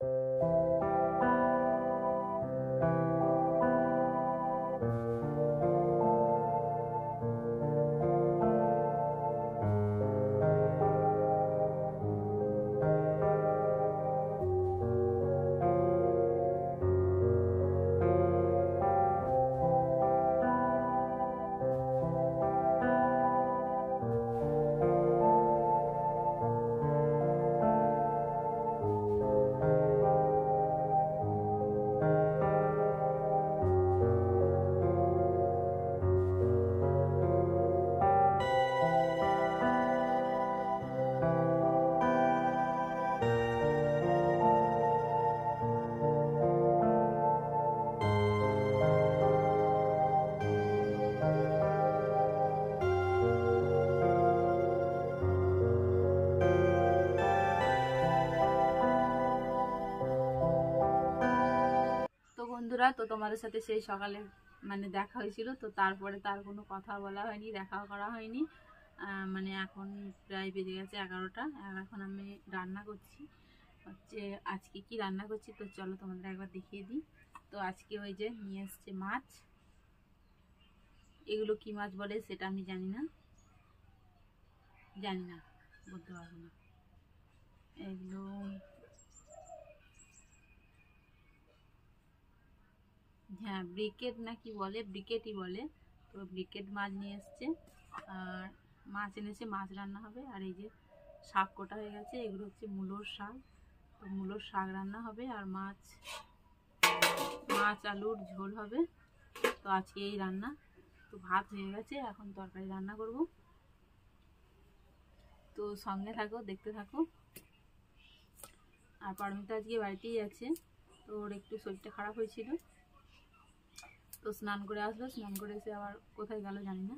তো বন্ধুরা, তো তোমাদের সাথে সেই সকালে মানে দেখা হয়েছিল, তো তারপরে তার কোনো কথা বলা হয়নি, দেখাও করা হয়নি। মানে এখন প্রায় বেজে গেছে এগারোটা এখন আমি রান্না করছি। হচ্ছে আজকে কি রান্না করছি, তো চলো তোমাদের একবার দেখিয়ে দিই। তো আজকে ওই যে নিয়ে এসছে মাছ। এগুলো কি মাছ বলে সেটা আমি জানি না। জানি না, বলতে পারব না এগুলো হ্যাঁ ব্রিকেট না কি বলে? ব্রিকেটই বলে। তো ব্রিকেট মাছ নিয়ে এসছে। আর মাছ এনেছে, মাছ রান্না হবে। আর এই যে শাক কোটা হয়ে গেছে, এগুলো হচ্ছে মূলোর শাক। তো মূলোর শাক রান্না হবে আর মাছ মাছ, আলুর ঝোল হবে। তো আজকে এই রান্না। তো ভাত হয়ে গেছে, এখন তরকারি রান্না করব। তো সঙ্গে থাকো, দেখতে থাকো। আর পারমিতা আজকে বাড়িতেই আছে। তো ওর একটু শরীরটা খারাপ হয়েছিল। তো স্নান করে আসলো, স্নান করে এসে আবার কোথায় গেল জানি না।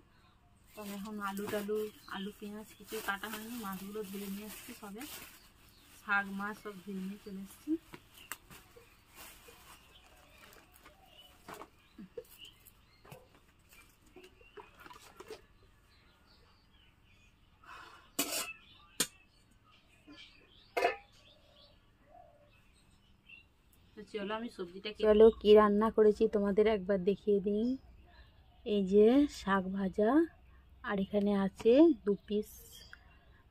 তবে এখন আলু টালু, আলু, পেঁয়াজ কিছু কাটা হয়নি, মাছগুলো ধুয়ে নিয়ে এসছি সবে। শাক, মাছ সব ধুয়ে নিয়ে চলে এসেছি। চলো আমি সবজিটা চলো কি রান্না করেছি তোমাদের একবার দেখিয়ে দিই। এই যে শাক ভাজা আর এখানে আছে দু পিস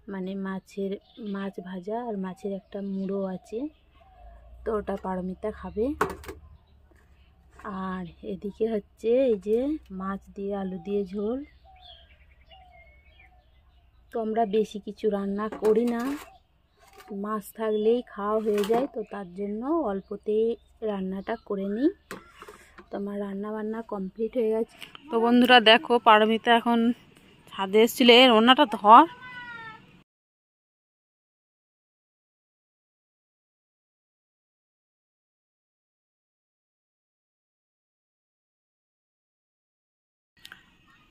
মানে মাছের মাছ ভাজা আর মাছের একটা মুড়ো আছে। তো ওটা পারমিতা খাবে। আর এদিকে হচ্ছে এই যে মাছ দিয়ে আলু দিয়ে ঝোল। তো আমরা বেশি কিছু রান্না করি না। মাছ থাকলেই খাওয়া হয়ে যায়, তো তার জন্য অল্পতেই রান্নাটা করে নিই। তো আমার রান্না বান্না কমপ্লিট হয়ে গেছে। তো বন্ধুরা দেখো, পারমিতা এখন ছাদে এসেছিল। এর ওনাটা ধর।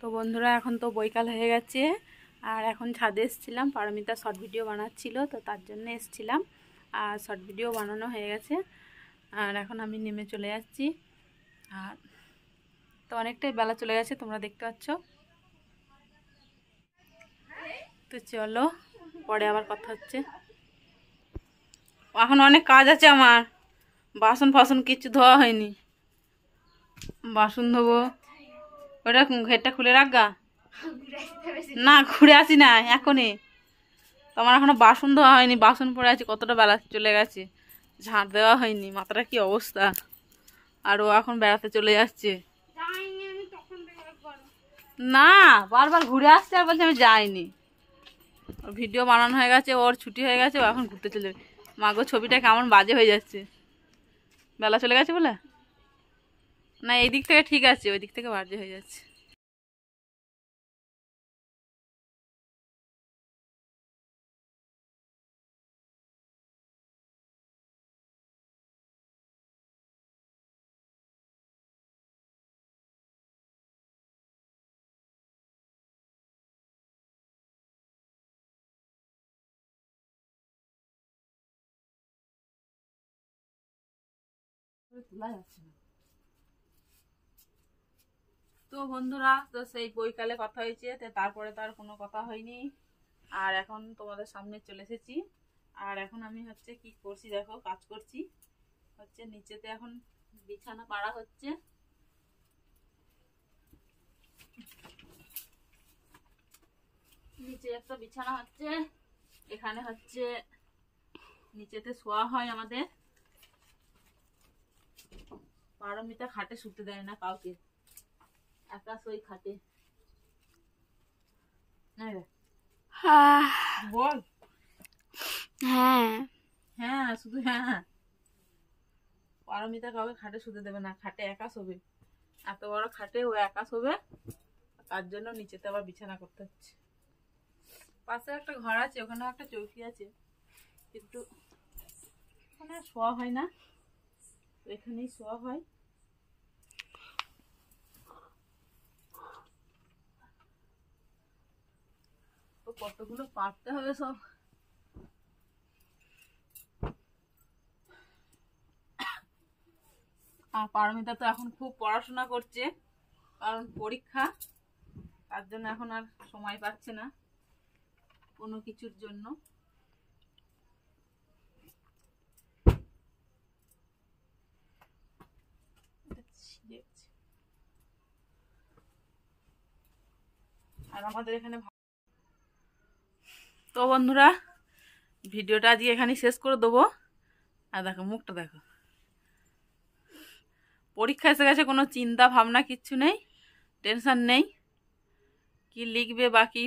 তো বন্ধুরা এখন তো বৈকাল হয়ে গেছে। আর এখন ছাদে এসেছিলাম। পারমিতা শর্ট ভিডিও বানাচ্ছিল, তো তার জন্য এসেছিলাম। আর শর্ট ভিডিও বানানো হয়ে গেছে। আর এখন আমি নেমে চলে যাচ্ছি। আর তো অনেকটাই বেলা চলে গেছে, তোমরা দেখতে পাচ্ছ। তো চলো, পরে আবার কথা হচ্ছে। এখন অনেক কাজ আছে আমার। বাসন ফাসন কিছু ধোয়া হয়নি। বাসন ধোবো। ওটা ঘেরটা খুলে রাখগা? না, ঘুরে আসি না, এখনই। তো আমার এখনও বাসন ধোয়া হয়নি, বাসন পড়ে আছে, কতটা বেলা চলে গেছে। ঝাঁট দেওয়া হয়নি, মাথাটা কি অবস্থা? আর ও এখন বেড়াতে চলে যাচ্ছে। না, বারবার ঘুরে আসছে আর বলছে আমি যাইনি। ভিডিও বানানো হয়ে গেছে, ওর ছুটি হয়ে গেছে, ও এখন ঘুরতে চলে যাবে। মাগো, ছবিটা কেমন বাজে হয়ে যাচ্ছে। বেলা চলে গেছে বলে? না এই দিক থেকে ঠিক আছে ওই দিক থেকে বাজে হয়ে যাচ্ছে। তো বন্ধুরা, তো সেই বইকালে কথা হয়েছে, তো তারপরে তো আর কোনো কথা হয়নি। আর এখন তোমাদের সামনে চলে এসেছি। আর এখন আমি হচ্ছে কি করছি দেখো, কাজ করছি। হচ্ছে নিচেতে এখন বিছানা পাড়া হচ্ছে। নিচে একটা বিছানা হচ্ছে। এখানে হচ্ছে নিচেতে শোয়া হয় আমাদের। পারমিতা খাটে শুতে দেয় না কাউকে। একা শোই খাটে। এই বল। হ্যাঁ। হ্যাঁ শুধু হ্যাঁ পারমিতা কাউকে খাটে শুতে দেবে না খাটে একা শোবে। এত বড় খাটে ও একা শোবে তার জন্য নিচেতে আবার বিছানা করতে হচ্ছে। পাশে একটা ঘর আছে ওখানেও একটা চৌকি আছে। কিন্তু ওখানে শোয়া হয় না। এখানেই শোয়া হয়। কতগুলো পারতে হবে সব? আর পারমিতা তো এখন খুব পড়াশোনা করছে, কারণ পরীক্ষা। তার জন্য এখন আর সময় পাচ্ছে না কোনো কিছুর জন্য। আর আমাদের এখানে তো বন্ধুরা, ভিডিওটা আজকে এখানে শেষ করে দেবো। আর দেখো, মুখটা দেখো। পরীক্ষা এসে গেছে, কোনো চিন্তা ভাবনা কিচ্ছু নেই, টেনশন নেই। কি লিখবে বা কি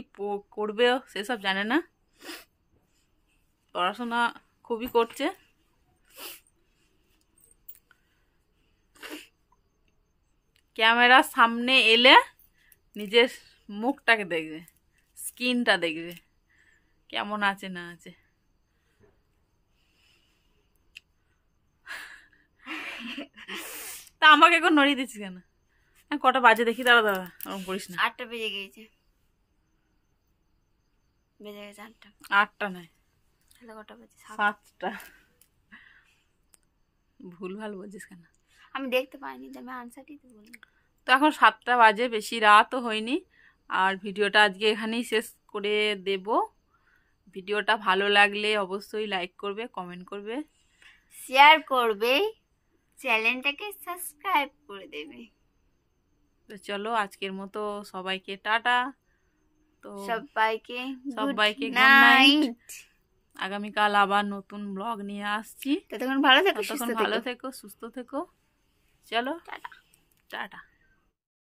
করবে, সেসব জানে না। পড়াশোনা খুবই করছে। ক্যামেরার সামনে এলে নিজের মুখটাকে দেখবে স্কিনটা দেখবে কেমন আছে না আছে। তা আমাকে এখন নড়িয়ে দিচ্ছিস কেন? হ্যাঁ কটা বাজে দেখি দাঁড়া দাঁড়া ওরকম করিস না। আটটা বেজে গিয়েছে বেজে গেছে আটটা। আটটা নয়। তাহলে কটা বাজে? সাতটা। ভুল ভালো বলছিস কেন? আমি দেখতে পাইনি যে আমি আনসারই তো বলি তো এখন সাতটা বাজে বেশি রাতও হয়নি। আর ভিডিওটা আজকে এখানেই শেষ করে দেব। ভিডিওটা ভালো লাগলে অবশ্যই লাইক করবে কমেন্ট করবে। শেয়ার করবে চ্যানেলটাকে সাবস্ক্রাইব করে দেবে। তো চলো আজকের মতো সবাইকে টাটা। তো সবাইকে সবাইকে গুড নাইট আগামীকাল আবার নতুন ব্লগ নিয়ে আসছি। ততক্ষণ ভালো থেকো ততক্ষণ ভালো থেকো। থেকো সুস্থ থেকো। চলো টাটা। টাটা।